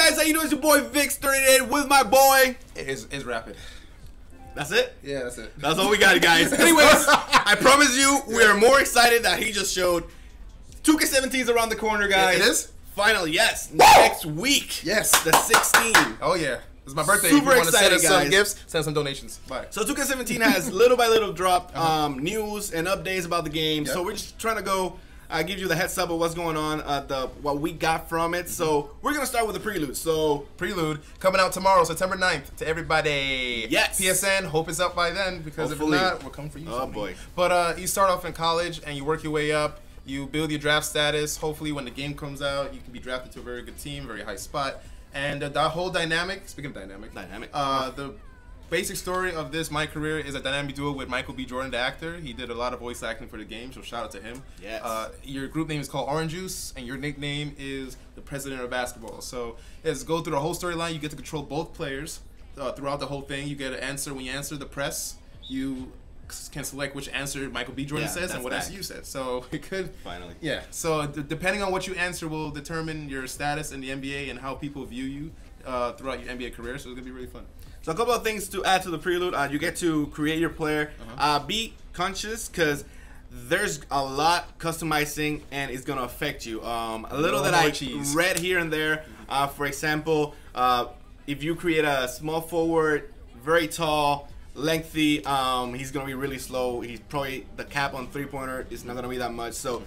guys? How you doing? It's your boy Vic38 with my boy. It's, it's rapid. That's it? Yeah, that's it. That's all we got, guys. Anyways, I promise you, we are more excited that he just showed 2K17 is around the corner, guys. It is? Finally, yes. Next week. Yes. The 16. Oh yeah, it's my birthday. Super if you want to send excited, us some gifts, send some donations. Bye. So 2K17 has little by little dropped Uh-huh. um, news and updates about the game. So we're just trying to go uh, give you the heads up of what's going on, uh, the what we got from it. So we're gonna start with the prelude. So Prelude coming out tomorrow, September 9th, to everybody. Yes. PSN. Hope it's up by then because Hopefully. if not, we're coming for you. Oh, boy. But uh, you start off in college and you work your way up. You build your draft status. Hopefully, when the game comes out, you can be drafted to a very good team, very high spot. And uh, the whole dynamic. Speaking of dynamic, Dynamic. Uh, the basic story of this my career is a dynamic duo with Michael B. Jordan, the actor. He did a lot of voice acting for the game, so shout out to him. Yes. Uh, your group name is called Orange Juice, and your nickname is the President of Basketball. So as go through the whole storyline, you get to control both players uh, throughout the whole thing. You get an answer when you answer the press. You can select which answer Michael B. Jordan Yeah, says and what answer you said. So it could Finally. yeah. So d- depending on what you answer will determine your status in the NBA and how people view you uh, throughout your NBA career. So it's gonna be really fun. So a couple of things to add to the prelude. Uh, you get to create your player. Uh-huh. Uh, be conscious because there's a lot customizing and it's gonna affect you. Um, a little No that I cheese. read here and there. Uh, for example, uh, if you create a small forward, very tall, lengthy, um, he's gonna be really slow. He's probably the cap on three pointer is not gonna be that much. So.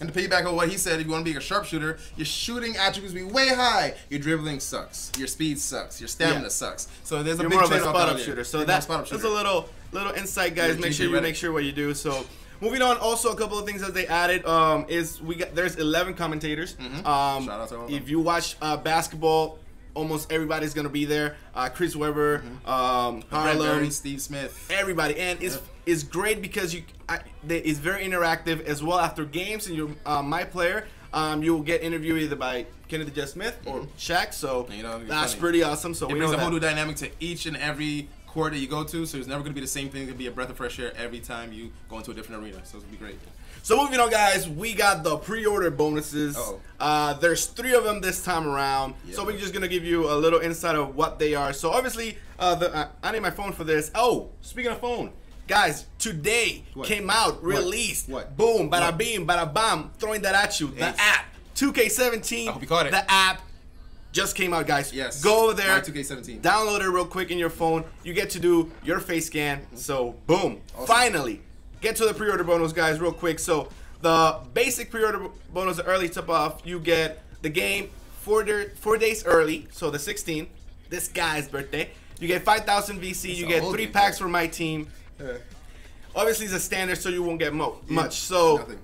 And to piggyback on what he said, if you want to be a sharpshooter, your shooting attributes be way high. Your dribbling sucks. Your speed sucks. Your stamina Yeah. sucks. So there's a You're big more of a spot up shooter. So You're more that, spot up that's a little little insight, guys. You're Make sure you make sure what you do. So moving on, also a couple of things that they added um, is we got there's 11 commentators. Um, Shout out to all of if you watch uh, basketball, almost everybody's gonna be there. Uh, Chris Webber, um, Harlan, Steve Smith. everybody, and it's it's great because you I, they, it's very interactive as well. After games and you uh, my player. Um, you will get interviewed either by Kennedy J. Smith or Shaq, so you know, that's funny. pretty awesome. So It we brings know a whole new dynamic to each and every court that you go to. So it's never going to be the same thing. It's going to be a breath of fresh air every time you go into a different arena. So it's going to be great. So moving on, guys, we got the pre-order bonuses. Uh, there's three of them this time around. So we're just gonna give you a little insight of what they are. So obviously, uh, the, uh, I need my phone for this. Oh, speaking of phone, guys, today What? came out, released. What? Boom, bada What? beam, bada bam, throwing that at you. The app, 2K17. I hope you caught it. The app just came out, guys. Yes. Go over there. My 2K17. Download it real quick in your phone. You get to do your face scan. Mm-hmm. So boom, Awesome. finally get to the pre-order bonus, guys, real quick. So the basic pre-order bonus, the early tip off, you get the game four day, four days early. So the 16th, this guy's birthday. You get 5,000 VC. you get three packs for my team. Yeah. Obviously, it's a standard, so you won't get mo- much. So Nothing,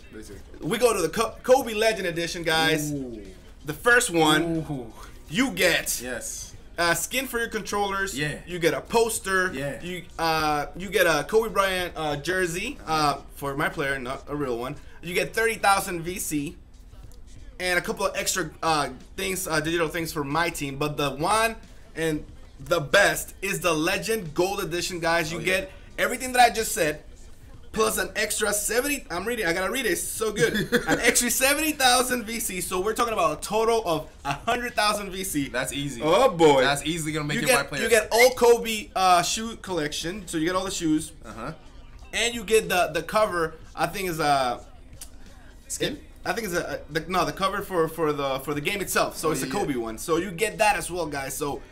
we go to the Kobe Legend Edition, guys. Ooh. The first one, Ooh. You get Yes. uh, skin for your controllers. Yeah. You get a poster. Yeah. You uh, you get a Kobe Bryant uh, jersey uh, for my player, not a real one. You get thirty thousand VC, and a couple of extra uh, things, uh, digital things for my team. But the one and the best is the Legend Gold Edition, guys. You Oh, yeah. get everything that I just said. Plus an extra 70, I'm reading, I gotta read it, it's so good. an extra 70,000 VC, so we're talking about a total of 100,000 VC. That's easy. Oh boy. That's easily to make you you, my get player. you get all Kobe uh, shoe collection, so you get all the shoes, Uh huh. and you get the the cover. I think is a Skin? I think it's a the, no the cover for for the for the game itself. So Oh, it's a yeah, Kobe one. So you get that as well, guys. So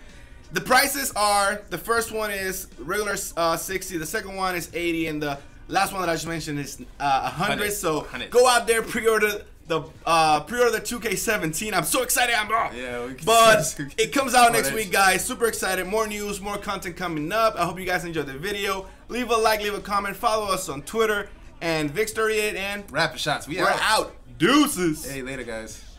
the prices are the first one is regular uh, 60, the second one is 80, and the last one that I just mentioned is uh, 100. 100. So 100. go out there pre-order the uh, pre-order the 2K17. I'm so excited. I'm oh. Yeah, but it comes out next week, guys. Super excited. More news, more content coming up. I hope you guys enjoyed the video. Leave a like, leave a comment, follow us on Twitter and Vix38, and Rapid shots. We we're out. out. Deuces. Hey, later, guys.